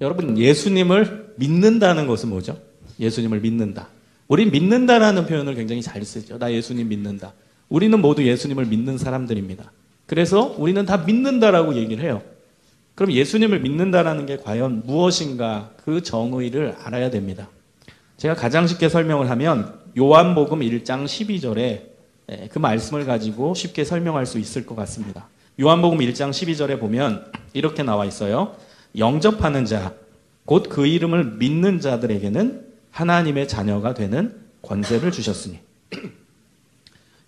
여러분, 예수님을 믿는다는 것은 뭐죠? 예수님을 믿는다. 우린 믿는다라는 표현을 굉장히 잘 쓰죠. 나 예수님 믿는다. 우리는 모두 예수님을 믿는 사람들입니다. 그래서 우리는 다 믿는다라고 얘기를 해요. 그럼 예수님을 믿는다라는 게 과연 무엇인가 그 정의를 알아야 됩니다. 제가 가장 쉽게 설명을 하면 요한복음 1장 12절에 그 말씀을 가지고 쉽게 설명할 수 있을 것 같습니다. 요한복음 1장 12절에 보면 이렇게 나와 있어요. 영접하는 자, 곧 그 이름을 믿는 자들에게는 하나님의 자녀가 되는 권세를 주셨으니.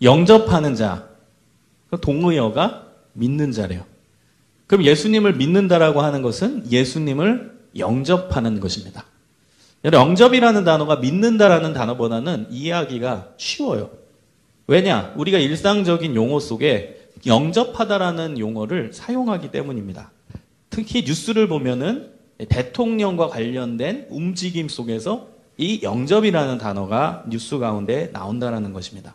영접하는 자, 그 동의어가 믿는 자래요. 그럼 예수님을 믿는다라고 하는 것은 예수님을 영접하는 것입니다. 영접이라는 단어가 믿는다라는 단어보다는 이해하기가 쉬워요. 왜냐? 우리가 일상적인 용어 속에 영접하다라는 용어를 사용하기 때문입니다. 특히 뉴스를 보면은 대통령과 관련된 움직임 속에서 이 영접이라는 단어가 뉴스 가운데 나온다라는 것입니다.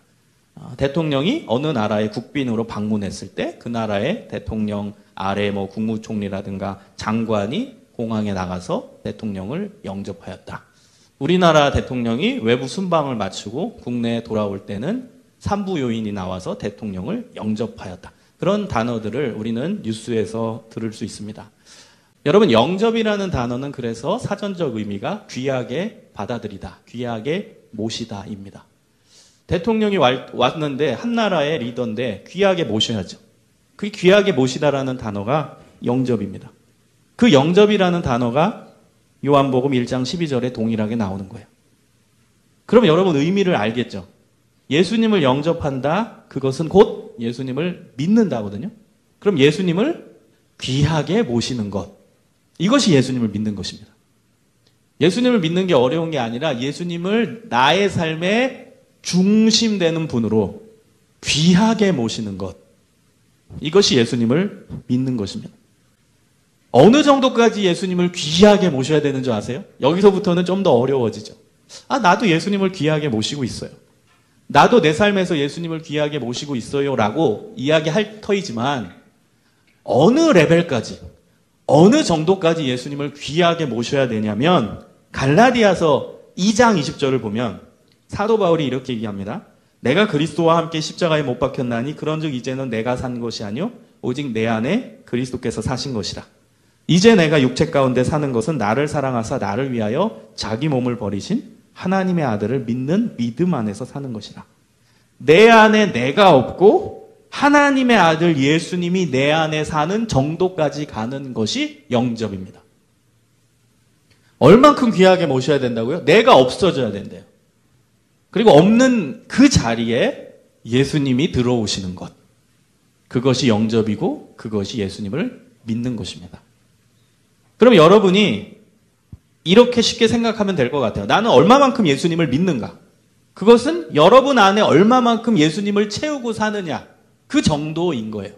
어, 대통령이 어느 나라의 국빈으로 방문했을 때 그 나라의 대통령 아래 뭐 국무총리라든가 장관이 공항에 나가서 대통령을 영접하였다. 우리나라 대통령이 외부 순방을 마치고 국내에 돌아올 때는 삼부 요인이 나와서 대통령을 영접하였다. 그런 단어들을 우리는 뉴스에서 들을 수 있습니다. 여러분, 영접이라는 단어는 그래서 사전적 의미가 귀하게 받아들이다, 귀하게 모시다입니다. 대통령이 왔는데 한 나라의 리더인데 귀하게 모셔야죠. 그 귀하게 모시다라는 단어가 영접입니다. 그 영접이라는 단어가 요한복음 1장 12절에 동일하게 나오는 거예요. 그럼 여러분 의미를 알겠죠? 예수님을 영접한다. 그것은 곧 예수님을 믿는다거든요. 그럼 예수님을 귀하게 모시는 것. 이것이 예수님을 믿는 것입니다. 예수님을 믿는 게 어려운 게 아니라 예수님을 나의 삶의 중심되는 분으로 귀하게 모시는 것. 이것이 예수님을 믿는 것입니다. 어느 정도까지 예수님을 귀하게 모셔야 되는 줄 아세요? 여기서부터는 좀 더 어려워지죠. 아, 나도 예수님을 귀하게 모시고 있어요. 나도 내 삶에서 예수님을 귀하게 모시고 있어요. 라고 이야기할 터이지만, 어느 레벨까지, 어느 정도까지 예수님을 귀하게 모셔야 되냐면, 갈라디아서 2장 20절을 보면, 사도 바울이 이렇게 얘기합니다. 내가 그리스도와 함께 십자가에 못 박혔나니, 그런 즉 이제는 내가 산 것이 아니요 오직 내 안에 그리스도께서 사신 것이라. 이제 내가 육체 가운데 사는 것은 나를 사랑하사 나를 위하여 자기 몸을 버리신 하나님의 아들을 믿는 믿음 안에서 사는 것이라. 내 안에 내가 없고 하나님의 아들 예수님이 내 안에 사는 정도까지 가는 것이 영접입니다. 얼만큼 귀하게 모셔야 된다고요? 내가 없어져야 된대요. 그리고 없는 그 자리에 예수님이 들어오시는 것. 그것이 영접이고 그것이 예수님을 믿는 것입니다. 그럼 여러분이 이렇게 쉽게 생각하면 될 것 같아요. 나는 얼마만큼 예수님을 믿는가? 그것은 여러분 안에 얼마만큼 예수님을 채우고 사느냐. 그 정도인 거예요.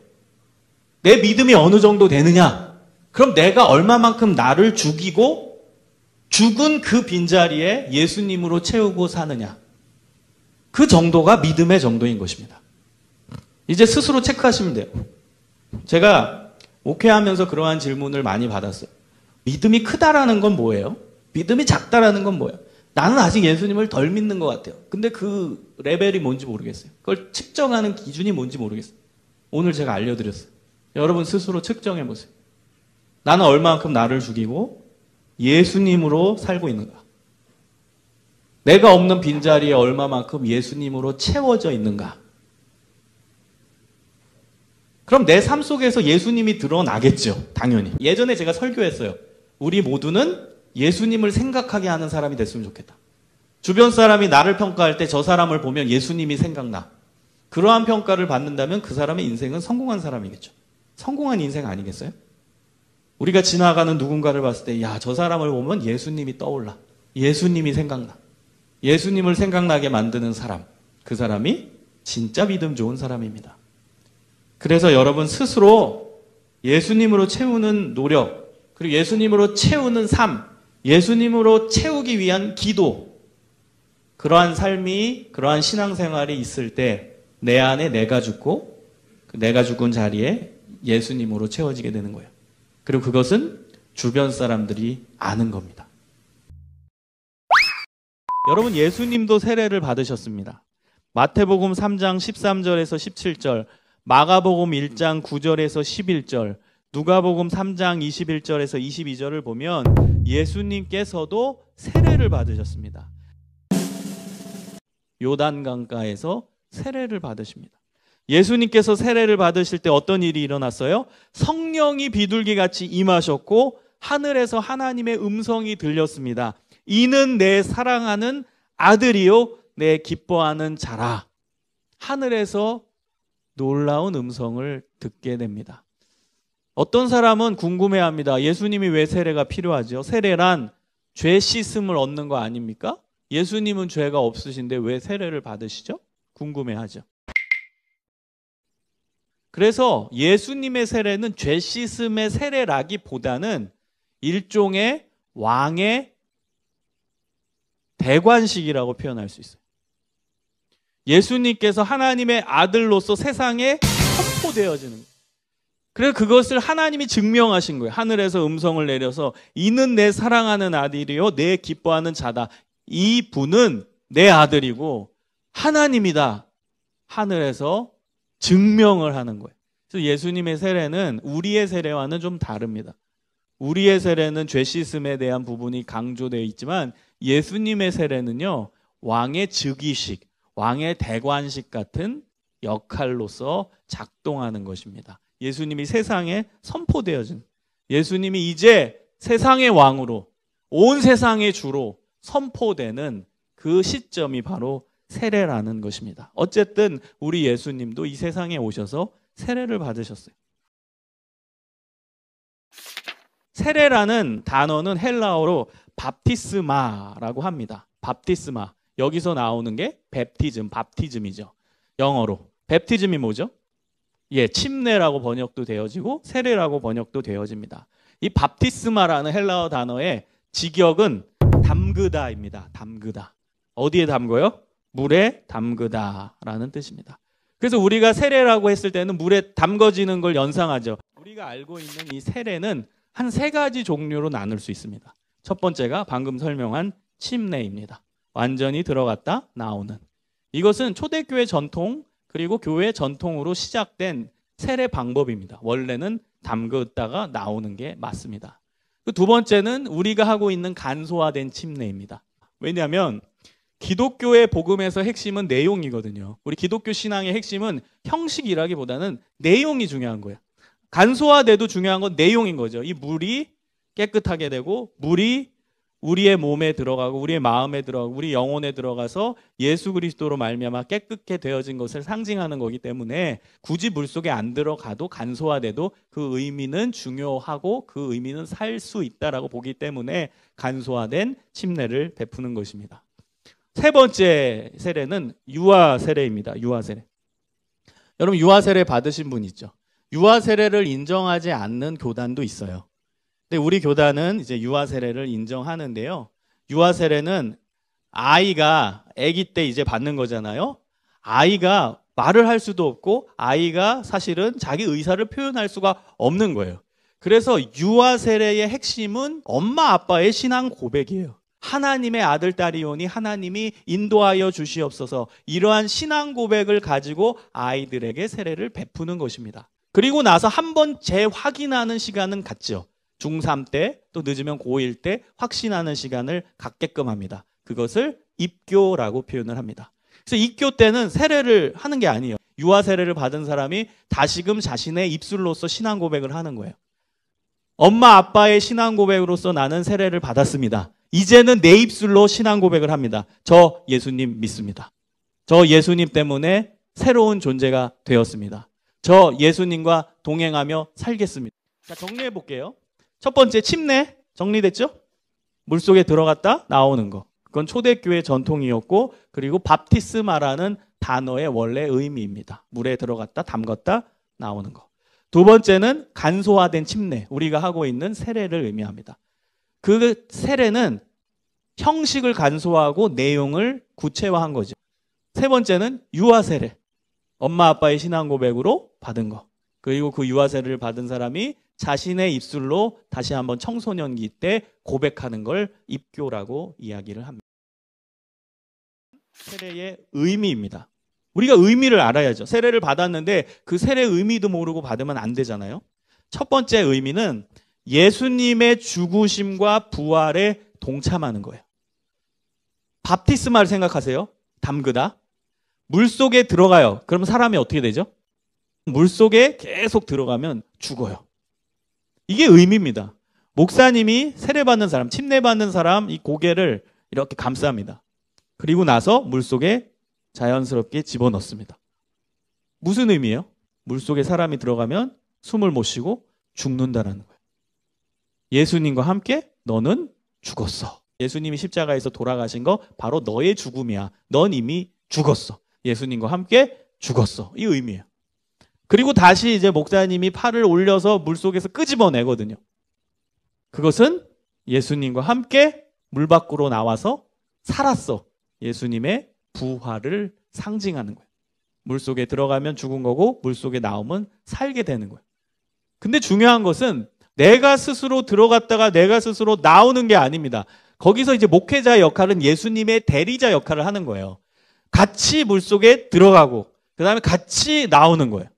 내 믿음이 어느 정도 되느냐? 그럼 내가 얼마만큼 나를 죽이고 죽은 그 빈자리에 예수님으로 채우고 사느냐. 그 정도가 믿음의 정도인 것입니다. 이제 스스로 체크하시면 돼요. 제가 오케하면서 그러한 질문을 많이 받았어요. 믿음이 크다라는 건 뭐예요? 믿음이 작다라는 건 뭐예요? 나는 아직 예수님을 덜 믿는 것 같아요. 근데 그 레벨이 뭔지 모르겠어요. 그걸 측정하는 기준이 뭔지 모르겠어요. 오늘 제가 알려드렸어요. 여러분 스스로 측정해 보세요. 나는 얼마만큼 나를 죽이고 예수님으로 살고 있는가? 내가 없는 빈자리에 얼마만큼 예수님으로 채워져 있는가? 그럼 내 삶 속에서 예수님이 드러나겠죠. 당연히. 예전에 제가 설교했어요. 우리 모두는 예수님을 생각하게 하는 사람이 됐으면 좋겠다. 주변 사람이 나를 평가할 때 저 사람을 보면 예수님이 생각나. 그러한 평가를 받는다면 그 사람의 인생은 성공한 사람이겠죠. 성공한 인생 아니겠어요? 우리가 지나가는 누군가를 봤을 때, 야, 저 사람을 보면 예수님이 떠올라. 예수님이 생각나. 예수님을 생각나게 만드는 사람. 그 사람이 진짜 믿음 좋은 사람입니다. 그래서 여러분 스스로 예수님으로 채우는 노력, 그리고 예수님으로 채우는 삶, 예수님으로 채우기 위한 기도, 그러한 삶이, 그러한 신앙생활이 있을 때 내 안에 내가 죽고 그 내가 죽은 자리에 예수님으로 채워지게 되는 거예요. 그리고 그것은 주변 사람들이 아는 겁니다. 여러분 예수님도 세례를 받으셨습니다. 마태복음 3장 13절에서 17절, 마가복음 1장 9절에서 11절, 누가복음 3장 21절에서 22절을 보면 예수님께서도 세례를 받으셨습니다. 요단 강가에서 세례를 받으십니다. 예수님께서 세례를 받으실 때 어떤 일이 일어났어요? 성령이 비둘기 같이 임하셨고 하늘에서 하나님의 음성이 들렸습니다. 이는 내 사랑하는 아들이요 내 기뻐하는 자라. 하늘에서 놀라운 음성을 듣게 됩니다. 어떤 사람은 궁금해합니다. 예수님이 왜 세례가 필요하죠? 세례란 죄 씻음을 얻는 거 아닙니까? 예수님은 죄가 없으신데 왜 세례를 받으시죠? 궁금해하죠. 그래서 예수님의 세례는 죄 씻음의 세례라기보다는 일종의 왕의 대관식이라고 표현할 수 있어요. 예수님께서 하나님의 아들로서 세상에 선포되어지는 거예요. 그래서 그것을 하나님이 증명하신 거예요. 하늘에서 음성을 내려서 이는 내 사랑하는 아들이요 내 기뻐하는 자다. 이 분은 내 아들이고 하나님이다. 하늘에서 증명을 하는 거예요. 그래서 예수님의 세례는 우리의 세례와는 좀 다릅니다. 우리의 세례는 죄 씻음에 대한 부분이 강조되어 있지만 예수님의 세례는요. 왕의 즉위식, 왕의 대관식 같은 역할로서 작동하는 것입니다. 예수님이 세상에 선포되어진 예수님이 이제 세상의 왕으로 온 세상의 주로 선포되는 그 시점이 바로 세례라는 것입니다. 어쨌든 우리 예수님도 이 세상에 오셔서 세례를 받으셨어요. 세례라는 단어는 헬라어로 밥티스마라고 합니다. 밥티스마. 여기서 나오는 게 베티즘, 밥티즘이죠. 영어로. 베티즘이 뭐죠? 예, 침례라고 번역도 되어지고 세례라고 번역도 되어집니다. 이 밥티스마라는 헬라어 단어의 직역은 담그다입니다. 담그다. 어디에 담궈요? 물에 담그다라는 뜻입니다. 그래서 우리가 세례라고 했을 때는 물에 담궈지는 걸 연상하죠. 우리가 알고 있는 이 세례는 한 세 가지 종류로 나눌 수 있습니다. 첫 번째가 방금 설명한 침례입니다. 완전히 들어갔다 나오는. 이것은 초대교회 전통 그리고 교회 전통으로 시작된 세례 방법입니다. 원래는 담그다가 나오는 게 맞습니다. 그 두 번째는 우리가 하고 있는 간소화된 침례입니다. 왜냐하면 기독교의 복음에서 핵심은 내용이거든요. 우리 기독교 신앙의 핵심은 형식이라기보다는 내용이 중요한 거예요. 간소화돼도 중요한 건 내용인 거죠. 이 물이 깨끗하게 되고 물이 우리의 몸에 들어가고 우리의 마음에 들어가고 우리 영혼에 들어가서 예수 그리스도로 말미암아 깨끗게 되어진 것을 상징하는 거기 때문에 굳이 물 속에 안 들어가도 간소화돼도 그 의미는 중요하고 그 의미는 살 수 있다라고 보기 때문에 간소화된 침례를 베푸는 것입니다. 세 번째 세례는 유아 세례입니다. 유아 세례. 여러분 유아 세례 받으신 분 있죠? 유아 세례를 인정하지 않는 교단도 있어요. 근데 우리 교단은 이제 유아 세례를 인정하는데요. 유아 세례는 아이가 아기 때 이제 받는 거잖아요. 아이가 말을 할 수도 없고 아이가 사실은 자기 의사를 표현할 수가 없는 거예요. 그래서 유아 세례의 핵심은 엄마 아빠의 신앙 고백이에요. 하나님의 아들 딸이오니 하나님이 인도하여 주시옵소서 이러한 신앙 고백을 가지고 아이들에게 세례를 베푸는 것입니다. 그리고 나서 한 번 재확인하는 시간은 갖죠. 중3 때 또 늦으면 고1 때 확신하는 시간을 갖게끔 합니다. 그것을 입교라고 표현을 합니다. 그래서 입교 때는 세례를 하는 게 아니에요. 유아 세례를 받은 사람이 다시금 자신의 입술로서 신앙 고백을 하는 거예요. 엄마 아빠의 신앙 고백으로서 나는 세례를 받았습니다. 이제는 내 입술로 신앙 고백을 합니다. 저 예수님 믿습니다. 저 예수님 때문에 새로운 존재가 되었습니다. 저 예수님과 동행하며 살겠습니다. 자, 정리해 볼게요. 첫 번째 침례 정리됐죠? 물속에 들어갔다 나오는 거. 그건 초대교회 전통이었고 그리고 밥티스마라는 단어의 원래 의미입니다. 물에 들어갔다 담갔다 나오는 거. 두 번째는 간소화된 침례. 우리가 하고 있는 세례를 의미합니다. 그 세례는 형식을 간소화하고 내용을 구체화한 거죠. 세 번째는 유아 세례. 엄마 아빠의 신앙 고백으로 받은 거. 그리고 그 유아 세례를 받은 사람이 자신의 입술로 다시 한번 청소년기 때 고백하는 걸 입교라고 이야기를 합니다. 세례의 의미입니다. 우리가 의미를 알아야죠. 세례를 받았는데 그 세례 의미도 모르고 받으면 안 되잖아요. 첫 번째 의미는 예수님의 죽으심과 부활에 동참하는 거예요. 밥티스마를 생각하세요. 담그다. 물 속에 들어가요. 그럼 사람이 어떻게 되죠? 물 속에 계속 들어가면 죽어요. 이게 의미입니다. 목사님이 세례받는 사람, 침례받는 사람 이 고개를 이렇게 감쌉니다. 그리고 나서 물 속에 자연스럽게 집어넣습니다. 무슨 의미예요? 물 속에 사람이 들어가면 숨을 못 쉬고 죽는다라는 거예요. 예수님과 함께 너는 죽었어. 예수님이 십자가에서 돌아가신 거 바로 너의 죽음이야. 넌 이미 죽었어. 예수님과 함께 죽었어. 이 의미예요. 그리고 다시 이제 목사님이 팔을 올려서 물 속에서 끄집어내거든요. 그것은 예수님과 함께 물 밖으로 나와서 살았어. 예수님의 부활을 상징하는 거예요. 물 속에 들어가면 죽은 거고 물 속에 나오면 살게 되는 거예요. 근데 중요한 것은 내가 스스로 들어갔다가 내가 스스로 나오는 게 아닙니다. 거기서 이제 목회자 역할은 예수님의 대리자 역할을 하는 거예요. 같이 물 속에 들어가고 그 다음에 같이 나오는 거예요.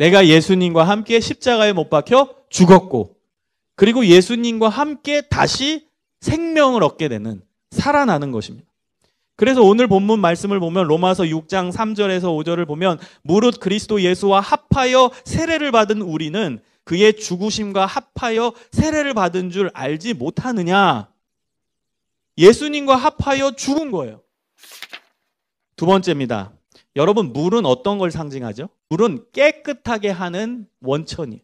내가 예수님과 함께 십자가에 못 박혀 죽었고 그리고 예수님과 함께 다시 생명을 얻게 되는 살아나는 것입니다. 그래서 오늘 본문 말씀을 보면 로마서 6장 3절에서 5절을 보면 무릇 그리스도 예수와 합하여 세례를 받은 우리는 그의 죽으심과 합하여 세례를 받은 줄 알지 못하느냐? 예수님과 합하여 죽은 거예요. 두 번째입니다. 여러분, 물은 어떤 걸 상징하죠? 물은 깨끗하게 하는 원천이,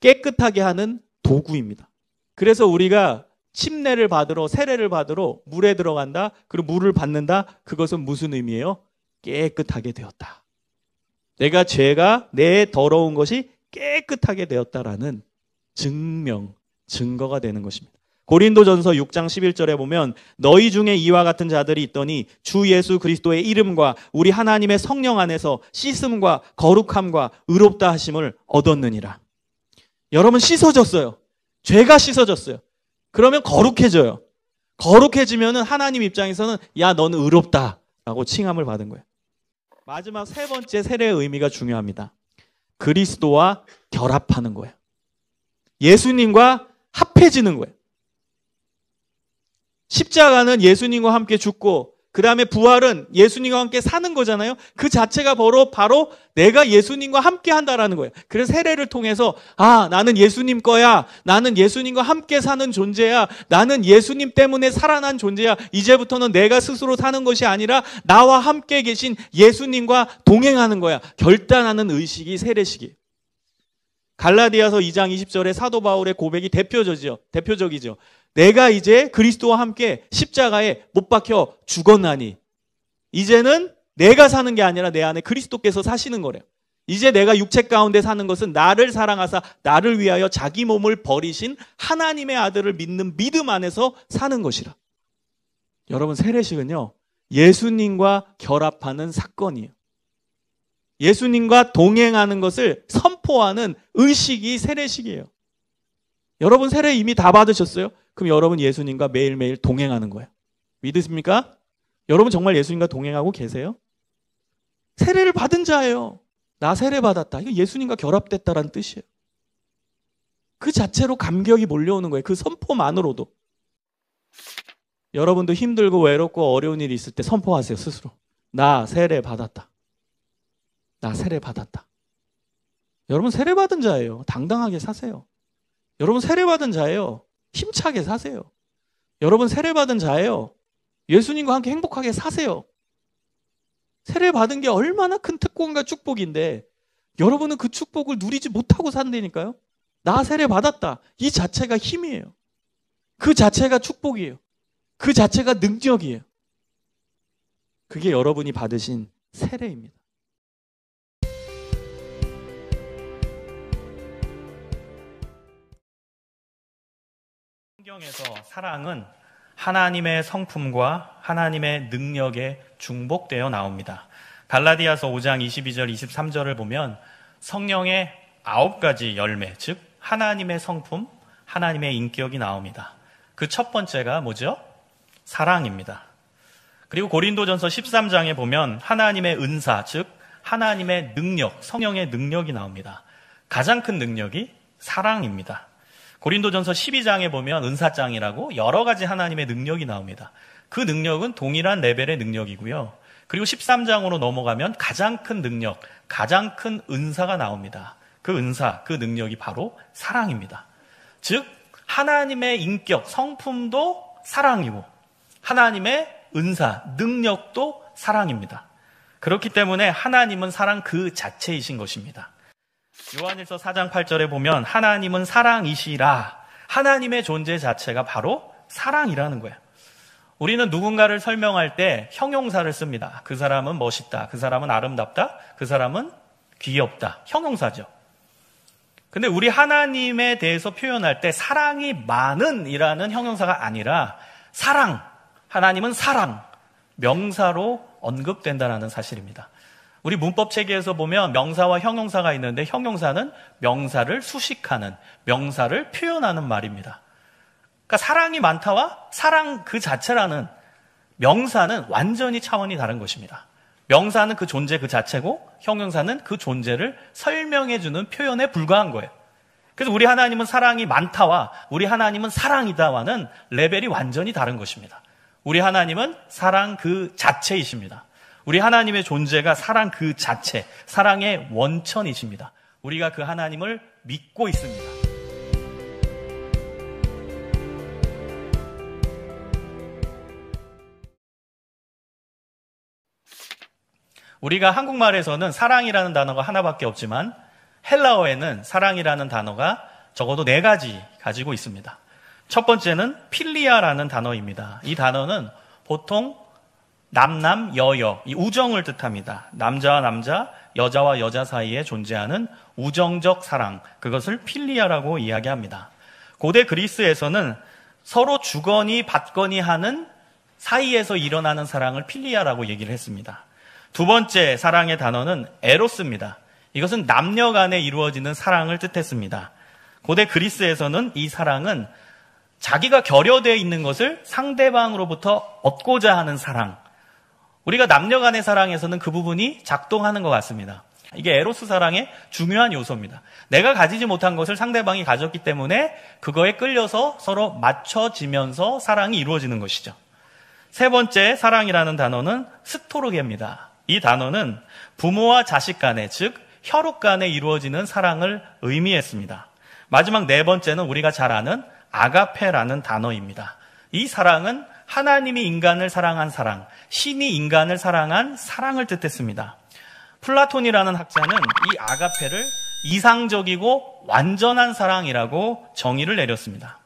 깨끗하게 하는 도구입니다. 그래서 우리가 침례를 받으러 세례를 받으러 물에 들어간다. 그리고 물을 받는다. 그것은 무슨 의미예요? 깨끗하게 되었다. 내가 죄가 내 더러운 것이 깨끗하게 되었다라는 증명, 증거가 되는 것입니다. 고린도전서 6장 11절에 보면 너희 중에 이와 같은 자들이 있더니 주 예수 그리스도의 이름과 우리 하나님의 성령 안에서 씻음과 거룩함과 의롭다 하심을 얻었느니라. 여러분 씻어졌어요. 죄가 씻어졌어요. 그러면 거룩해져요. 거룩해지면은 하나님 입장에서는 야 너는 의롭다라고 칭함을 받은 거예요. 마지막 세 번째 세례의 의미가 중요합니다. 그리스도와 결합하는 거예요. 예수님과 합해지는 거예요. 십자가는 예수님과 함께 죽고 그 다음에 부활은 예수님과 함께 사는 거잖아요. 그 자체가 바로 바로 내가 예수님과 함께 한다라는 거예요. 그래서 세례를 통해서 아 나는 예수님 거야. 나는 예수님과 함께 사는 존재야. 나는 예수님 때문에 살아난 존재야. 이제부터는 내가 스스로 사는 것이 아니라 나와 함께 계신 예수님과 동행하는 거야. 결단하는 의식이 세례식이에요. 갈라디아서 2장 20절에 사도 바울의 고백이 대표적이죠. 대표적이죠. 내가 이제 그리스도와 함께 십자가에 못 박혀 죽었나니 이제는 내가 사는 게 아니라 내 안에 그리스도께서 사시는 거래요. 이제 내가 육체 가운데 사는 것은 나를 사랑하사 나를 위하여 자기 몸을 버리신 하나님의 아들을 믿는 믿음 안에서 사는 것이라. 여러분 세례식은요. 예수님과 결합하는 사건이에요. 예수님과 동행하는 것을 선포하는 의식이 세례식이에요. 여러분 세례 이미 다 받으셨어요? 그럼 여러분 예수님과 매일매일 동행하는 거예요. 믿으십니까? 여러분 정말 예수님과 동행하고 계세요? 세례를 받은 자예요. 나 세례 받았다. 이거 예수님과 결합됐다라는 뜻이에요. 그 자체로 감격이 몰려오는 거예요. 그 선포만으로도. 여러분도 힘들고 외롭고 어려운 일이 있을 때 선포하세요, 스스로. 나 세례 받았다. 나 세례 받았다. 여러분 세례 받은 자예요. 당당하게 사세요. 여러분 세례받은 자예요. 힘차게 사세요. 여러분 세례받은 자예요. 예수님과 함께 행복하게 사세요. 세례받은 게 얼마나 큰 특권과 축복인데 여러분은 그 축복을 누리지 못하고 산다니까요. 나 세례받았다. 이 자체가 힘이에요. 그 자체가 축복이에요. 그 자체가 능력이에요. 그게 여러분이 받으신 세례입니다. 성경에서 사랑은 하나님의 성품과 하나님의 능력에 중복되어 나옵니다. 갈라디아서 5장 22절 23절을 보면 성령의 아홉 가지 열매, 즉 하나님의 성품, 하나님의 인격이 나옵니다. 그 첫 번째가 뭐죠? 사랑입니다. 그리고 고린도전서 13장에 보면 하나님의 은사, 즉 하나님의 능력, 성령의 능력이 나옵니다. 가장 큰 능력이 사랑입니다. 고린도전서 12장에 보면 은사장이라고 여러 가지 하나님의 능력이 나옵니다. 그 능력은 동일한 레벨의 능력이고요. 그리고 13장으로 넘어가면 가장 큰 능력, 가장 큰 은사가 나옵니다. 그 은사, 그 능력이 바로 사랑입니다. 즉, 하나님의 인격, 성품도 사랑이고, 하나님의 은사, 능력도 사랑입니다. 그렇기 때문에 하나님은 사랑 그 자체이신 것입니다. 요한일서 4장 8절에 보면 하나님은 사랑이시라. 하나님의 존재 자체가 바로 사랑이라는 거예요. 우리는 누군가를 설명할 때 형용사를 씁니다. 그 사람은 멋있다. 그 사람은 아름답다. 그 사람은 귀엽다. 형용사죠. 근데 우리 하나님에 대해서 표현할 때 사랑이 많은 이라는 형용사가 아니라 사랑. 하나님은 사랑. 명사로 언급된다는 사실입니다. 우리 문법 체계에서 보면 명사와 형용사가 있는데 형용사는 명사를 수식하는, 명사를 표현하는 말입니다. 그러니까 사랑이 많다와 사랑 그 자체라는 명사는 완전히 차원이 다른 것입니다. 명사는 그 존재 그 자체고 형용사는 그 존재를 설명해주는 표현에 불과한 거예요. 그래서 우리 하나님은 사랑이 많다와 우리 하나님은 사랑이다와는 레벨이 완전히 다른 것입니다. 우리 하나님은 사랑 그 자체이십니다. 우리 하나님의 존재가 사랑 그 자체, 사랑의 원천이십니다. 우리가 그 하나님을 믿고 있습니다. 우리가 한국말에서는 사랑이라는 단어가 하나밖에 없지만 헬라어에는 사랑이라는 단어가 적어도 네 가지 가지고 있습니다. 첫 번째는 필리아라는 단어입니다. 이 단어는 보통 남남 여여 이 우정을 뜻합니다. 남자와 남자, 여자와 여자 사이에 존재하는 우정적 사랑 그것을 필리아라고 이야기합니다. 고대 그리스에서는 서로 주거니 받거니 하는 사이에서 일어나는 사랑을 필리아라고 얘기를 했습니다. 두 번째 사랑의 단어는 에로스입니다. 이것은 남녀 간에 이루어지는 사랑을 뜻했습니다. 고대 그리스에서는 이 사랑은 자기가 결여되어 있는 것을 상대방으로부터 얻고자 하는 사랑, 우리가 남녀 간의 사랑에서는 그 부분이 작동하는 것 같습니다. 이게 에로스 사랑의 중요한 요소입니다. 내가 가지지 못한 것을 상대방이 가졌기 때문에 그거에 끌려서 서로 맞춰지면서 사랑이 이루어지는 것이죠. 세 번째 사랑이라는 단어는 스토르게입니다. 이 단어는 부모와 자식 간에, 즉, 혈육 간에 이루어지는 사랑을 의미했습니다. 마지막 네 번째는 우리가 잘 아는 아가페라는 단어입니다. 이 사랑은 하나님이 인간을 사랑한 사랑, 신이 인간을 사랑한 사랑을 뜻했습니다. 플라톤이라는 학자는 이 아가페를 이상적이고 완전한 사랑이라고 정의를 내렸습니다.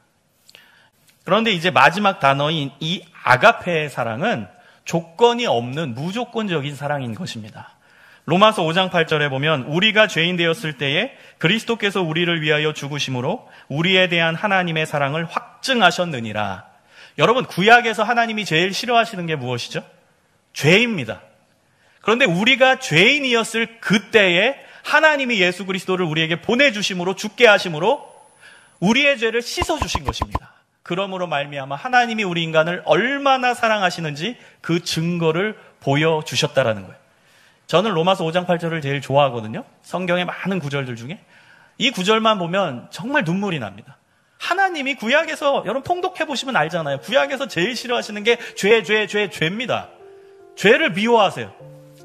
그런데 이제 마지막 단어인 이 아가페의 사랑은 조건이 없는 무조건적인 사랑인 것입니다. 로마서 5장 8절에 보면 우리가 죄인 되었을 때에 그리스도께서 우리를 위하여 죽으심으로 우리에 대한 하나님의 사랑을 확증하셨느니라. 여러분, 구약에서 하나님이 제일 싫어하시는 게 무엇이죠? 죄입니다. 그런데 우리가 죄인이었을 그때에 하나님이 예수 그리스도를 우리에게 보내주심으로 죽게 하심으로 우리의 죄를 씻어주신 것입니다. 그러므로 말미암아 하나님이 우리 인간을 얼마나 사랑하시는지 그 증거를 보여주셨다라는 거예요. 저는 로마서 5장 8절을 제일 좋아하거든요. 성경의 많은 구절들 중에. 이 구절만 보면 정말 눈물이 납니다. 하나님이 구약에서 여러분 통독해 보시면 알잖아요. 구약에서 제일 싫어하시는 게 죄, 죄, 죄, 죄입니다. 죄를 미워하세요.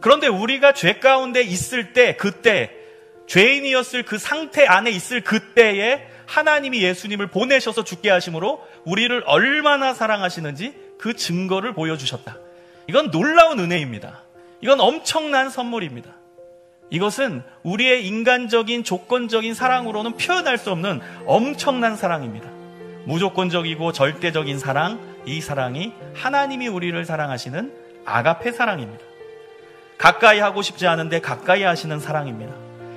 그런데 우리가 죄 가운데 있을 때, 그때, 죄인이었을 그 상태 안에 있을 그때에 하나님이 예수님을 보내셔서 죽게 하심으로 우리를 얼마나 사랑하시는지 그 증거를 보여주셨다. 이건 놀라운 은혜입니다. 이건 엄청난 선물입니다. 이것은 우리의 인간적인 조건적인 사랑으로는 표현할 수 없는 엄청난 사랑입니다. 무조건적이고 절대적인 사랑, 이 사랑이 하나님이 우리를 사랑하시는 아가페 사랑입니다. 가까이 하고 싶지 않은데 가까이 하시는 사랑입니다.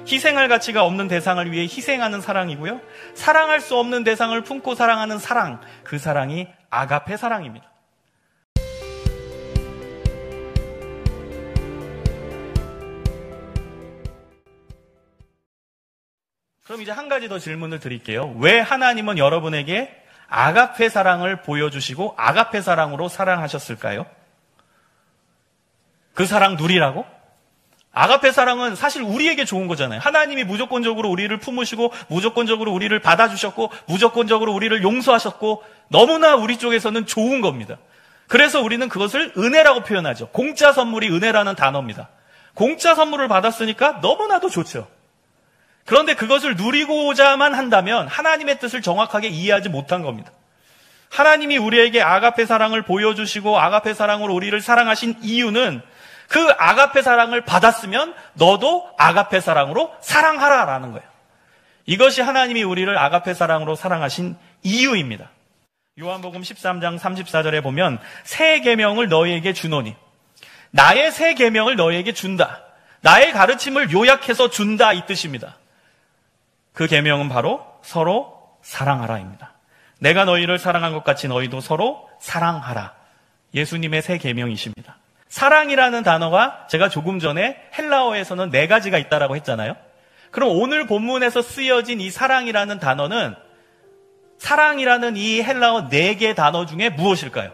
희생할 가치가 없는 대상을 위해 희생하는 사랑이고요. 사랑할 수 없는 대상을 품고 사랑하는 사랑, 그 사랑이 아가페 사랑입니다. 그럼 이제 한 가지 더 질문을 드릴게요. 왜 하나님은 여러분에게 아가페 사랑을 보여주시고 아가페 사랑으로 사랑하셨을까요? 그 사랑 누리라고? 아가페 사랑은 사실 우리에게 좋은 거잖아요. 하나님이 무조건적으로 우리를 품으시고 무조건적으로 우리를 받아주셨고 무조건적으로 우리를 용서하셨고 너무나 우리 쪽에서는 좋은 겁니다. 그래서 우리는 그것을 은혜라고 표현하죠. 공짜 선물이 은혜라는 단어입니다. 공짜 선물을 받았으니까 너무나도 좋죠. 그런데 그것을 누리고자만 한다면 하나님의 뜻을 정확하게 이해하지 못한 겁니다. 하나님이 우리에게 아가페 사랑을 보여주시고 아가페 사랑으로 우리를 사랑하신 이유는 그 아가페 사랑을 받았으면 너도 아가페 사랑으로 사랑하라라는 거예요. 이것이 하나님이 우리를 아가페 사랑으로 사랑하신 이유입니다. 요한복음 13장 34절에 보면 새 계명을 너희에게 주노니 나의 새 계명을 너희에게 준다. 나의 가르침을 요약해서 준다 이 뜻입니다. 그 계명은 바로 서로 사랑하라입니다. 내가 너희를 사랑한 것 같이 너희도 서로 사랑하라. 예수님의 새 계명이십니다. 사랑이라는 단어가 제가 조금 전에 헬라어에서는 네 가지가 있다라고 했잖아요. 그럼 오늘 본문에서 쓰여진 이 사랑이라는 단어는 사랑이라는 이 헬라어 네 개 단어 중에 무엇일까요?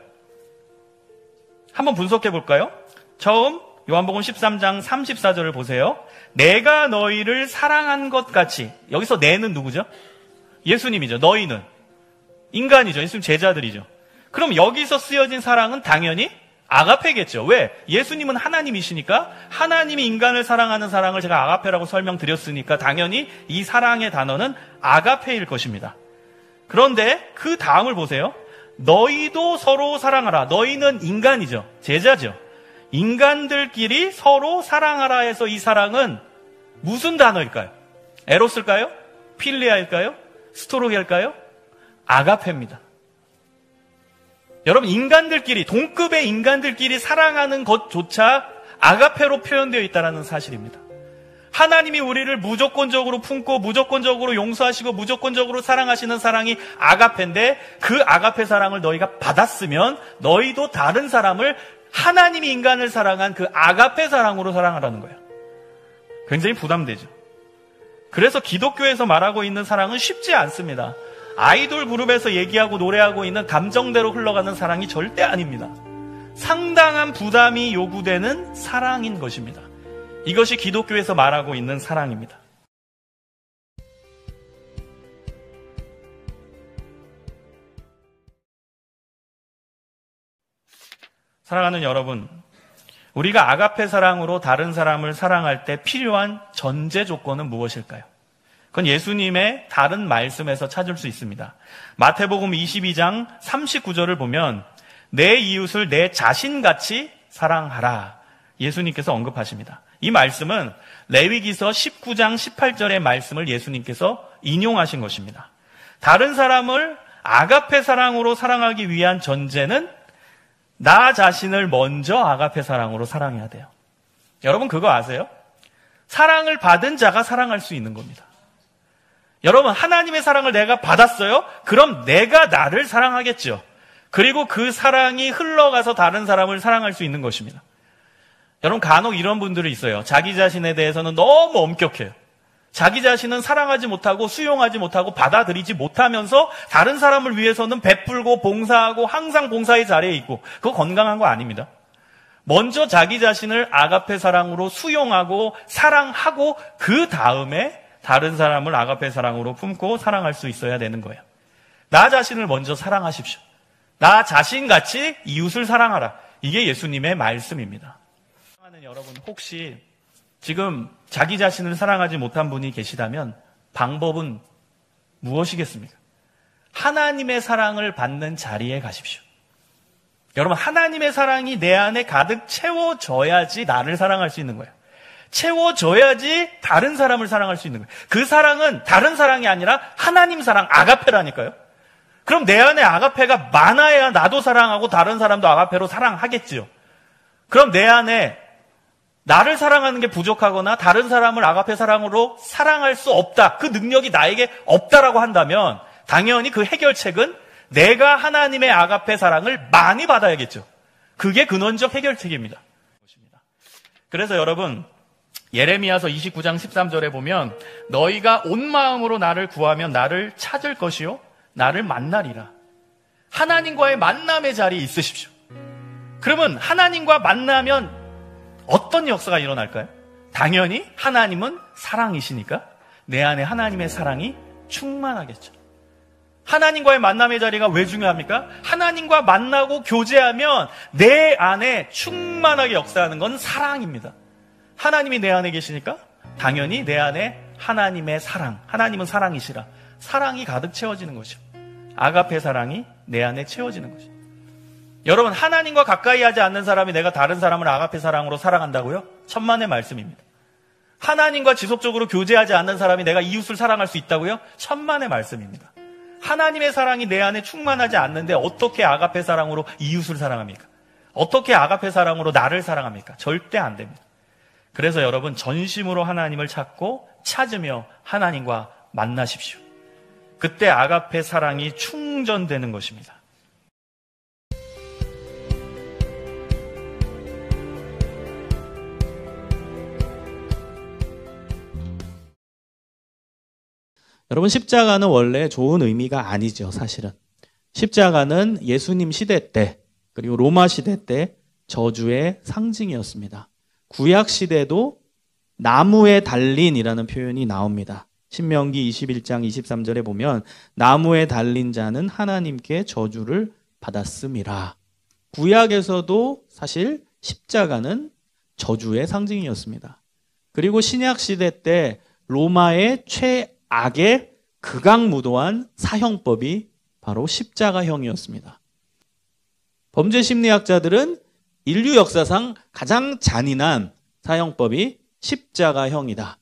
한번 분석해 볼까요? 처음 요한복음 13장 34절을 보세요. 내가 너희를 사랑한 것 같이 여기서 내는 누구죠? 예수님이죠. 너희는 인간이죠. 예수님 제자들이죠. 그럼 여기서 쓰여진 사랑은 당연히 아가페겠죠. 왜? 예수님은 하나님이시니까 하나님이 인간을 사랑하는 사랑을 제가 아가페라고 설명드렸으니까 당연히 이 사랑의 단어는 아가페일 것입니다. 그런데 그 다음을 보세요. 너희도 서로 사랑하라. 너희는 인간이죠. 제자죠. 인간들끼리 서로 사랑하라 해서 이 사랑은 무슨 단어일까요? 에로스일까요? 필리아일까요? 스토로게일까요? 아가페입니다. 여러분 인간들끼리 동급의 인간들끼리 사랑하는 것조차 아가페로 표현되어 있다는 사실입니다. 하나님이 우리를 무조건적으로 품고 무조건적으로 용서하시고 무조건적으로 사랑하시는 사랑이 아가페인데 그 아가페 사랑을 너희가 받았으면 너희도 다른 사람을 하나님이 인간을 사랑한 그 아가페 사랑으로 사랑하라는 거예요. 굉장히 부담되죠. 그래서 기독교에서 말하고 있는 사랑은 쉽지 않습니다. 아이돌 그룹에서 얘기하고 노래하고 있는 감정대로 흘러가는 사랑이 절대 아닙니다. 상당한 부담이 요구되는 사랑인 것입니다. 이것이 기독교에서 말하고 있는 사랑입니다. 사랑하는 여러분, 우리가 아가페 사랑으로 다른 사람을 사랑할 때 필요한 전제 조건은 무엇일까요? 그건 예수님의 다른 말씀에서 찾을 수 있습니다. 마태복음 22장 39절을 보면 내 이웃을 내 자신같이 사랑하라. 예수님께서 언급하십니다. 이 말씀은 레위기서 19장 18절의 말씀을 예수님께서 인용하신 것입니다. 다른 사람을 아가페 사랑으로 사랑하기 위한 전제는 나 자신을 먼저 아가페 사랑으로 사랑해야 돼요. 여러분 그거 아세요? 사랑을 받은 자가 사랑할 수 있는 겁니다. 여러분, 하나님의 사랑을 내가 받았어요? 그럼 내가 나를 사랑하겠죠. 그리고 그 사랑이 흘러가서 다른 사람을 사랑할 수 있는 것입니다. 여러분, 간혹 이런 분들이 있어요. 자기 자신에 대해서는 너무 엄격해요. 자기 자신은 사랑하지 못하고 수용하지 못하고 받아들이지 못하면서 다른 사람을 위해서는 베풀고 봉사하고 항상 봉사의 자리에 있고 그거 건강한 거 아닙니다. 먼저 자기 자신을 아가페 사랑으로 수용하고 사랑하고 그 다음에 다른 사람을 아가페 사랑으로 품고 사랑할 수 있어야 되는 거예요. 나 자신을 먼저 사랑하십시오. 나 자신같이 이웃을 사랑하라. 이게 예수님의 말씀입니다. 사랑하는 여러분, 혹시 지금 자기 자신을 사랑하지 못한 분이 계시다면 방법은 무엇이겠습니까? 하나님의 사랑을 받는 자리에 가십시오. 여러분, 하나님의 사랑이 내 안에 가득 채워져야지 나를 사랑할 수 있는 거예요. 채워져야지 다른 사람을 사랑할 수 있는 거예요. 그 사랑은 다른 사랑이 아니라 하나님 사랑, 아가페라니까요. 그럼 내 안에 아가페가 많아야 나도 사랑하고 다른 사람도 아가페로 사랑하겠지요. 그럼 내 안에 나를 사랑하는 게 부족하거나 다른 사람을 아가페 사랑으로 사랑할 수 없다. 그 능력이 나에게 없다라고 한다면 당연히 그 해결책은 내가 하나님의 아가페 사랑을 많이 받아야겠죠. 그게 근원적 해결책입니다. 그래서 여러분 예레미야서 29장 13절에 보면 너희가 온 마음으로 나를 구하면 나를 찾을 것이요 나를 만나리라. 하나님과의 만남의 자리에 있으십시오. 그러면 하나님과 만나면 어떤 역사가 일어날까요? 당연히 하나님은 사랑이시니까 내 안에 하나님의 사랑이 충만하겠죠. 하나님과의 만남의 자리가 왜 중요합니까? 하나님과 만나고 교제하면 내 안에 충만하게 역사하는 건 사랑입니다. 하나님이 내 안에 계시니까 당연히 내 안에 하나님의 사랑, 하나님은 사랑이시라. 사랑이 가득 채워지는 것이요. 아가페 사랑이 내 안에 채워지는 것이요. 여러분, 하나님과 가까이 하지 않는 사람이 내가 다른 사람을 아가페 사랑으로 사랑한다고요? 천만의 말씀입니다. 하나님과 지속적으로 교제하지 않는 사람이 내가 이웃을 사랑할 수 있다고요? 천만의 말씀입니다. 하나님의 사랑이 내 안에 충만하지 않는데 어떻게 아가페 사랑으로 이웃을 사랑합니까? 어떻게 아가페 사랑으로 나를 사랑합니까? 절대 안 됩니다. 그래서 여러분 전심으로 하나님을 찾고 찾으며 하나님과 만나십시오. 그때 아가페 사랑이 충전되는 것입니다. 여러분 십자가는 원래 좋은 의미가 아니죠, 사실은. 십자가는 예수님 시대 때 그리고 로마 시대 때 저주의 상징이었습니다. 구약 시대도 나무에 달린이라는 표현이 나옵니다. 신명기 21장 23절에 보면 나무에 달린 자는 하나님께 저주를 받았음이라. 구약에서도 사실 십자가는 저주의 상징이었습니다. 그리고 신약 시대 때 로마의 최 악의 극악무도한 사형법이 바로 십자가형이었습니다. 범죄 심리학자들은 인류 역사상 가장 잔인한 사형법이 십자가형이다.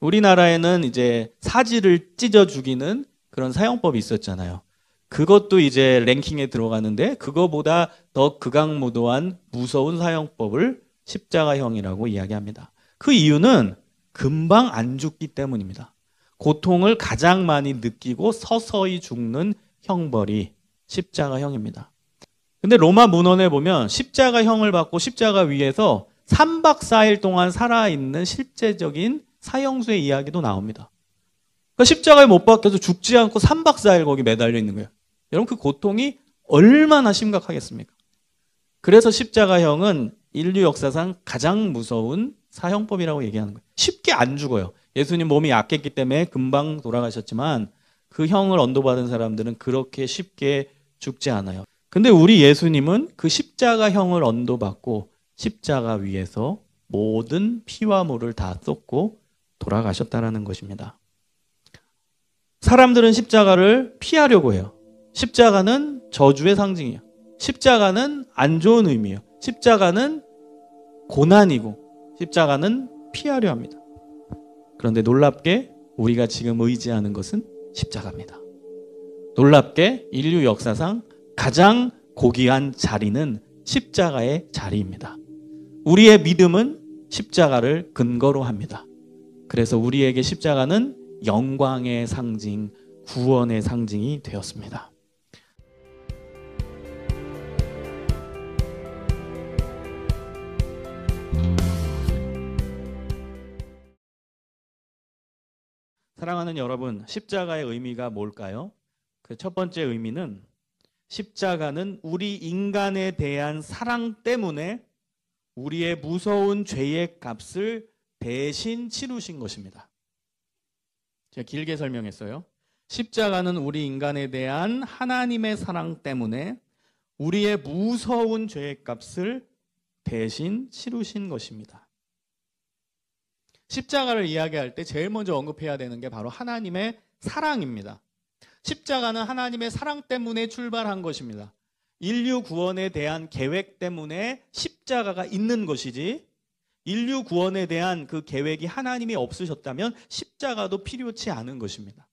우리나라에는 이제 사지를 찢어 죽이는 그런 사형법이 있었잖아요. 그것도 이제 랭킹에 들어가는데 그거보다 더 극악무도한 무서운 사형법을 십자가형이라고 이야기합니다. 그 이유는 금방 안 죽기 때문입니다. 고통을 가장 많이 느끼고 서서히 죽는 형벌이 십자가형입니다. 근데 로마 문헌에 보면 십자가형을 받고 십자가 위에서 3박 4일 동안 살아있는 실제적인 사형수의 이야기도 나옵니다. 그러니까 십자가에 못 박혀서 죽지 않고 3박 4일 거기 매달려 있는 거예요. 여러분 그 고통이 얼마나 심각하겠습니까? 그래서 십자가형은 인류 역사상 가장 무서운 사형법이라고 얘기하는 거예요. 쉽게 안 죽어요. 예수님 몸이 약했기 때문에 금방 돌아가셨지만 그 형을 언도받은 사람들은 그렇게 쉽게 죽지 않아요. 근데 우리 예수님은 그 십자가 형을 언도받고 십자가 위에서 모든 피와 물을 다 쏟고 돌아가셨다라는 것입니다. 사람들은 십자가를 피하려고 해요. 십자가는 저주의 상징이에요. 십자가는 안 좋은 의미예요. 십자가는 고난이고 십자가는 피하려 합니다. 그런데 놀랍게 우리가 지금 의지하는 것은 십자가입니다. 놀랍게 인류 역사상 가장 고귀한 자리는 십자가의 자리입니다. 우리의 믿음은 십자가를 근거로 합니다. 그래서 우리에게 십자가는 영광의 상징, 구원의 상징이 되었습니다. 사랑하는 여러분, 십자가의 의미가 뭘까요? 그 첫 번째 의미는 십자가는 우리 인간에 대한 사랑 때문에 우리의 무서운 죄의 값을 대신 치르신 것입니다. 제가 길게 설명했어요. 십자가는 우리 인간에 대한 하나님의 사랑 때문에 우리의 무서운 죄의 값을 대신 치르신 것입니다. 십자가를 이야기할 때 제일 먼저 언급해야 되는 게 바로 하나님의 사랑입니다. 십자가는 하나님의 사랑 때문에 출발한 것입니다. 인류 구원에 대한 계획 때문에 십자가가 있는 것이지 인류 구원에 대한 그 계획이 하나님이 없으셨다면 십자가도 필요치 않은 것입니다.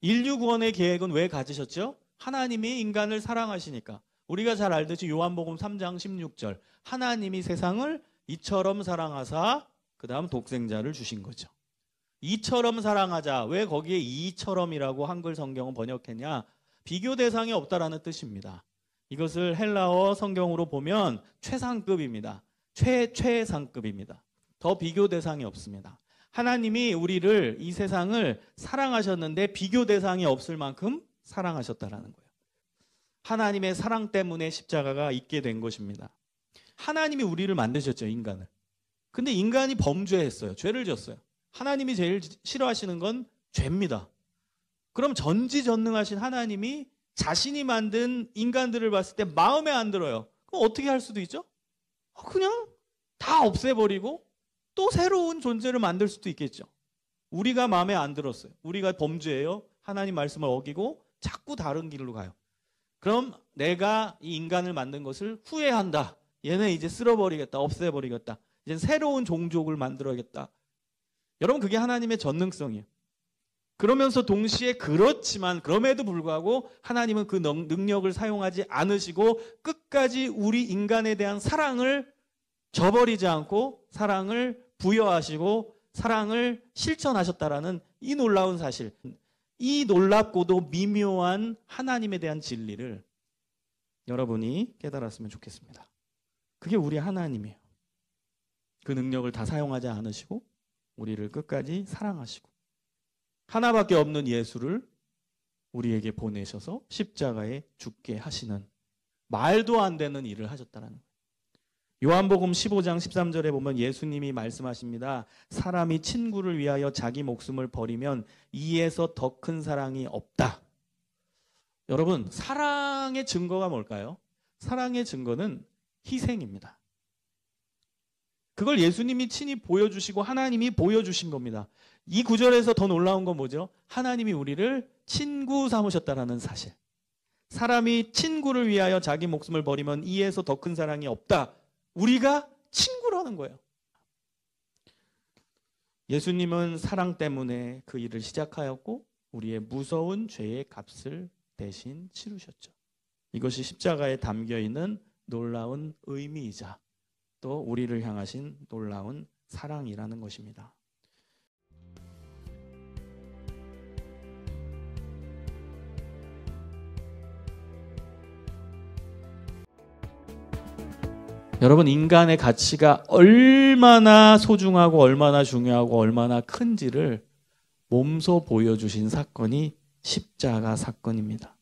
인류 구원의 계획은 왜 가지셨죠? 하나님이 인간을 사랑하시니까. 우리가 잘 알듯이 요한복음 3장 16절. 하나님이 세상을 이처럼 사랑하사 그 다음 독생자를 주신 거죠. 이처럼 사랑하자. 왜 거기에 이처럼이라고 한글 성경은 번역했냐? 비교 대상이 없다라는 뜻입니다. 이것을 헬라어 성경으로 보면 최상급입니다. 최 최상급입니다. 더 비교 대상이 없습니다. 하나님이 우리를 이 세상을 사랑하셨는데 비교 대상이 없을 만큼 사랑하셨다라는 거예요. 하나님의 사랑 때문에 십자가가 있게 된 것입니다. 하나님이 우리를 만드셨죠, 인간을. 근데 인간이 범죄했어요. 죄를 졌어요. 하나님이 제일 싫어하시는 건 죄입니다. 그럼 전지전능하신 하나님이 자신이 만든 인간들을 봤을 때 마음에 안 들어요. 그럼 어떻게 할 수도 있죠? 그냥 다 없애버리고 또 새로운 존재를 만들 수도 있겠죠. 우리가 마음에 안 들었어요. 우리가 범죄예요. 하나님 말씀을 어기고 자꾸 다른 길로 가요. 그럼 내가 이 인간을 만든 것을 후회한다. 얘네 이제 쓸어버리겠다. 없애버리겠다. 이제 새로운 종족을 만들어야겠다. 여러분 그게 하나님의 전능성이에요. 그러면서 동시에 그렇지만 그럼에도 불구하고 하나님은 그 능력을 사용하지 않으시고 끝까지 우리 인간에 대한 사랑을 저버리지 않고 사랑을 부여하시고 사랑을 실천하셨다라는 이 놀라운 사실. 이 놀랍고도 미묘한 하나님에 대한 진리를 여러분이 깨달았으면 좋겠습니다. 그게 우리 하나님이에요. 그 능력을 다 사용하지 않으시고 우리를 끝까지 사랑하시고 하나밖에 없는 예수를 우리에게 보내셔서 십자가에 죽게 하시는 말도 안 되는 일을 하셨다는 거예요. 요한복음 15장 13절에 보면 예수님이 말씀하십니다. 사람이 친구를 위하여 자기 목숨을 버리면 이에서 더 큰 사랑이 없다. 여러분, 사랑의 증거가 뭘까요? 사랑의 증거는 희생입니다. 그걸 예수님이 친히 보여주시고 하나님이 보여주신 겁니다. 이 구절에서 더 놀라운 건 뭐죠? 하나님이 우리를 친구 삼으셨다라는 사실. 사람이 친구를 위하여 자기 목숨을 버리면 이에서 더 큰 사랑이 없다. 우리가 친구라는 거예요. 예수님은 사랑 때문에 그 일을 시작하였고 우리의 무서운 죄의 값을 대신 치르셨죠. 이것이 십자가에 담겨 있는 놀라운 의미이자 또 우리를 향하신 놀라운 사랑이라는 것입니다. 여러분 인간의 가치가 얼마나 소중하고 얼마나 중요하고 얼마나 큰지를 몸소 보여주신 사건이 십자가 사건입니다.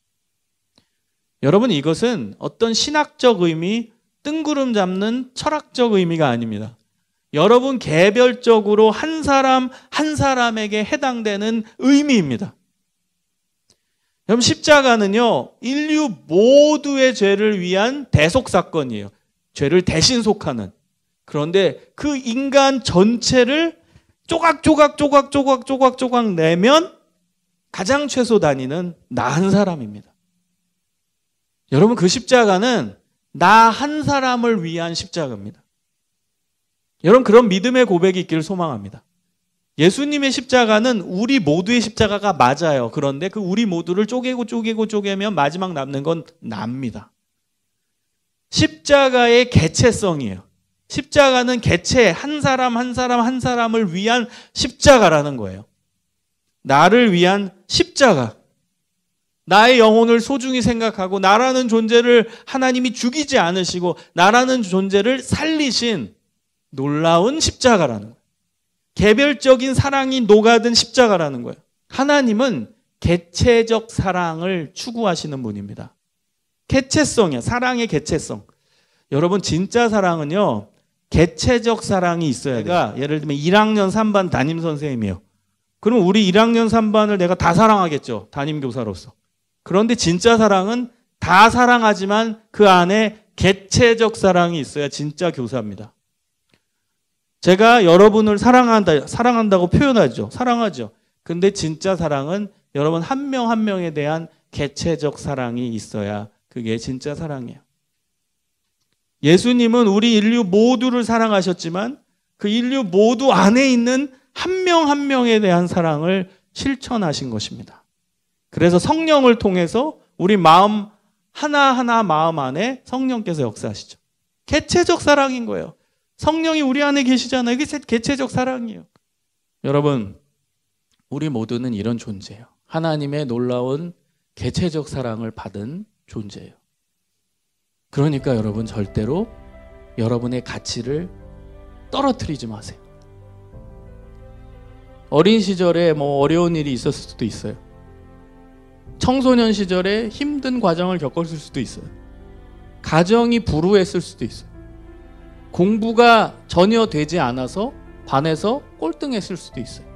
여러분 이것은 어떤 신학적 의미, 뜬구름 잡는 철학적 의미가 아닙니다. 여러분 개별적으로 한 사람 한 사람에게 해당되는 의미입니다. 여러분 십자가는요 인류 모두의 죄를 위한 대속 사건이에요. 죄를 대신 속하는. 그런데 그 인간 전체를 조각조각 조각 조각 조각 조각 내면 가장 최소 단위는 나 한 사람입니다. 여러분 그 십자가는 나 한 사람을 위한 십자가입니다. 여러분 그런 믿음의 고백이 있기를 소망합니다. 예수님의 십자가는 우리 모두의 십자가가 맞아요. 그런데 그 우리 모두를 쪼개고 쪼개고 쪼개면 마지막 남는 건 납니다. 십자가의 개체성이에요. 십자가는 개체, 한 사람, 한 사람, 한 사람을 위한 십자가라는 거예요. 나를 위한 십자가. 나의 영혼을 소중히 생각하고 나라는 존재를 하나님이 죽이지 않으시고 나라는 존재를 살리신 놀라운 십자가라는 거예요. 개별적인 사랑이 녹아든 십자가라는 거예요. 하나님은 개체적 사랑을 추구하시는 분입니다. 개체성이야. 사랑의 개체성. 여러분 진짜 사랑은요. 개체적 사랑이 있어야 돼요. 예를 들면 1학년 3반 담임 선생님이에요. 그럼 우리 1학년 3반을 내가 다 사랑하겠죠. 담임 교사로서. 그런데 진짜 사랑은 다 사랑하지만 그 안에 개체적 사랑이 있어야 진짜 교사입니다. 제가 여러분을 사랑한다, 사랑한다고 표현하죠. 사랑하죠. 근데 진짜 사랑은 여러분 한 명한 한 명에 대한 개체적 사랑이 있어야 그게 진짜 사랑이에요. 예수님은 우리 인류 모두를 사랑하셨지만 그 인류 모두 안에 있는 한 명한 한 명에 대한 사랑을 실천하신 것입니다. 그래서 성령을 통해서 우리 마음 하나하나 마음 안에 성령께서 역사하시죠. 개체적 사랑인 거예요. 성령이 우리 안에 계시잖아요. 이게 개체적 사랑이에요. 여러분, 우리 모두는 이런 존재예요. 하나님의 놀라운 개체적 사랑을 받은 존재예요. 그러니까 여러분 절대로 여러분의 가치를 떨어뜨리지 마세요. 어린 시절에 뭐 어려운 일이 있었을 수도 있어요. 청소년 시절에 힘든 과정을 겪었을 수도 있어요. 가정이 불우했을 수도 있어요. 공부가 전혀 되지 않아서 반에서 꼴등했을 수도 있어요.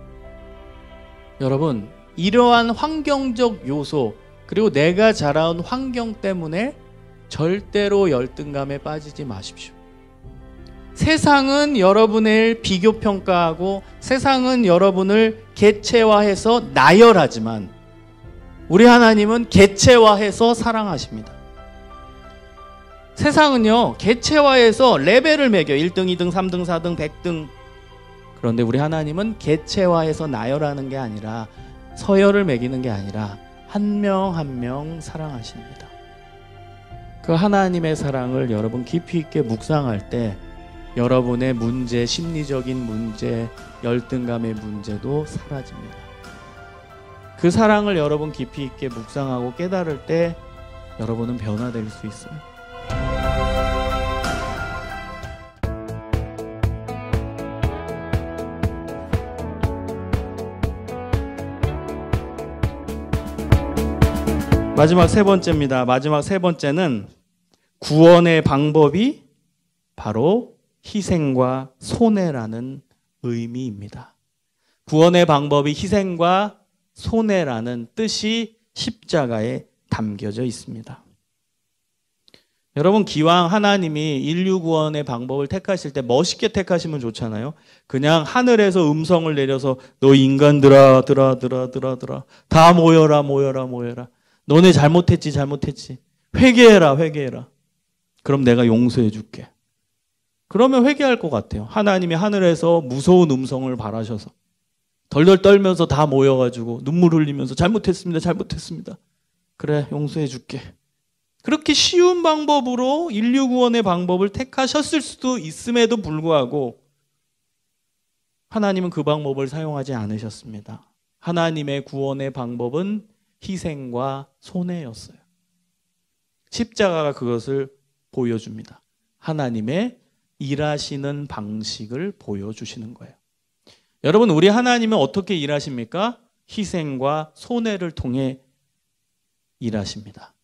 여러분, 이러한 환경적 요소, 그리고 내가 자라온 환경 때문에 절대로 열등감에 빠지지 마십시오. 세상은 여러분을 비교 평가하고 세상은 여러분을 개체화해서 나열하지만 우리 하나님은 개체화해서 사랑하십니다. 세상은요, 개체화해서 레벨을 매겨 1등, 2등, 3등, 4등, 100등. 그런데 우리 하나님은 개체화해서 나열하는 게 아니라 서열을 매기는 게 아니라 한 명 한 명 사랑하십니다. 그 하나님의 사랑을 여러분 깊이 있게 묵상할 때 여러분의 문제, 심리적인 문제, 열등감의 문제도 사라집니다. 그 사랑을 여러분 깊이 있게 묵상하고 깨달을 때 여러분은 변화될 수 있어요. 마지막 세 번째입니다. 마지막 세 번째는 구원의 방법이 바로 희생과 손해라는 의미입니다. 구원의 방법이 희생과 손해라는 뜻이 십자가에 담겨져 있습니다. 여러분 기왕 하나님이 인류 구원의 방법을 택하실 때 멋있게 택하시면 좋잖아요. 그냥 하늘에서 음성을 내려서 너 인간들아 들아 들아 들아 들아 다 모여라 모여라 모여라 너네 잘못했지 잘못했지 회개해라 회개해라 그럼 내가 용서해 줄게. 그러면 회개할 것 같아요. 하나님이 하늘에서 무서운 음성을 바라셔서 덜덜 떨면서 다 모여가지고 눈물 흘리면서 잘못했습니다 잘못했습니다. 그래 용서해 줄게. 그렇게 쉬운 방법으로 인류 구원의 방법을 택하셨을 수도 있음에도 불구하고 하나님은 그 방법을 사용하지 않으셨습니다. 하나님의 구원의 방법은 희생과 손해였어요. 십자가가 그것을 보여줍니다. 하나님의 일하시는 방식을 보여주시는 거예요. 여러분, 우리 하나님은 어떻게 일하십니까? 희생과 손해를 통해 일하십니다.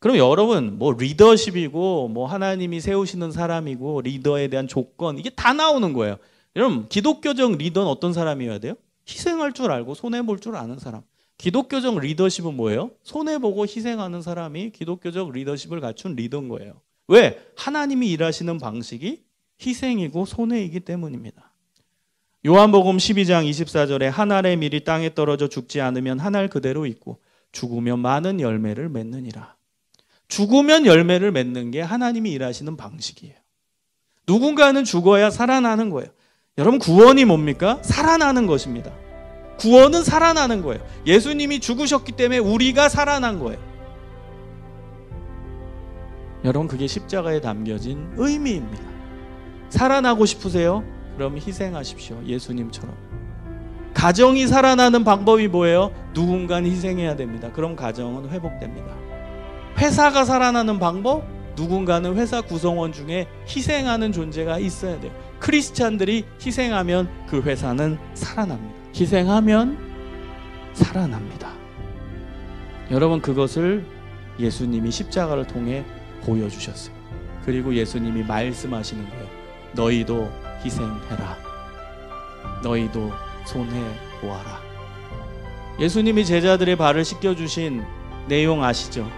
그럼 여러분, 뭐 리더십이고, 뭐 하나님이 세우시는 사람이고, 리더에 대한 조건, 이게 다 나오는 거예요. 여러분, 기독교적 리더는 어떤 사람이어야 돼요? 희생할 줄 알고, 손해 볼 줄 아는 사람. 기독교적 리더십은 뭐예요? 손해 보고 희생하는 사람이 기독교적 리더십을 갖춘 리더인 거예요. 왜? 하나님이 일하시는 방식이 희생이고 손해이기 때문입니다. 요한복음 12장 24절에 한 알의 밀이 땅에 떨어져 죽지 않으면 한 알 그대로 있고 죽으면 많은 열매를 맺느니라. 죽으면 열매를 맺는 게 하나님이 일하시는 방식이에요. 누군가는 죽어야 살아나는 거예요. 여러분 구원이 뭡니까? 살아나는 것입니다. 구원은 살아나는 거예요. 예수님이 죽으셨기 때문에 우리가 살아난 거예요. 여러분 그게 십자가에 담겨진 의미입니다. 살아나고 싶으세요? 그럼 희생하십시오. 예수님처럼. 가정이 살아나는 방법이 뭐예요? 누군가는 희생해야 됩니다. 그럼 가정은 회복됩니다. 회사가 살아나는 방법? 누군가는 회사 구성원 중에 희생하는 존재가 있어야 돼요. 크리스찬들이 희생하면 그 회사는 살아납니다. 희생하면 살아납니다. 여러분 그것을 예수님이 십자가를 통해 보여주셨어요. 그리고 예수님이 말씀하시는 거예요. 너희도 희생해라. 너희도 손해 보아라. 예수님이 제자들의 발을 씻겨주신 내용 아시죠?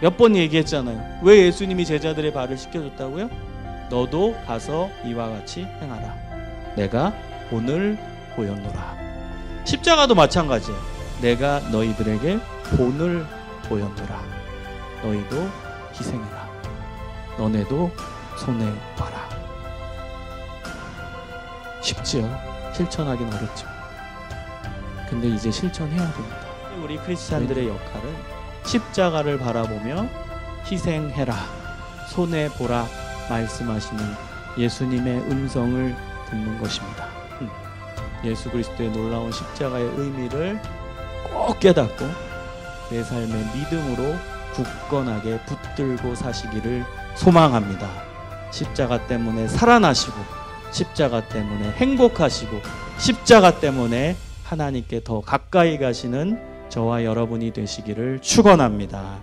몇 번 얘기했잖아요. 왜 예수님이 제자들의 발을 씻겨줬다고요? 너도 가서 이와 같이 행하라. 내가 오늘 보였노라. 십자가도 마찬가지예요. 내가 너희들에게 본을 보였노라. 너희도 희생해라. 너네도 손해 봐라. 쉽지요. 실천하긴 어렵죠. 근데 이제 실천해야 됩니다. 우리 크리스찬들의 역할은 십자가를 바라보며 희생해라. 손해 보라. 말씀하시는 예수님의 음성을 듣는 것입니다. 음. 예수 그리스도의 놀라운 십자가의 의미를 꼭 깨닫고 내 삶의 믿음으로 굳건하게 붙들고 사시기를 소망합니다. 십자가 때문에 살아나시고 십자가 때문에 행복하시고 십자가 때문에 하나님께 더 가까이 가시는 저와 여러분이 되시기를 축원합니다.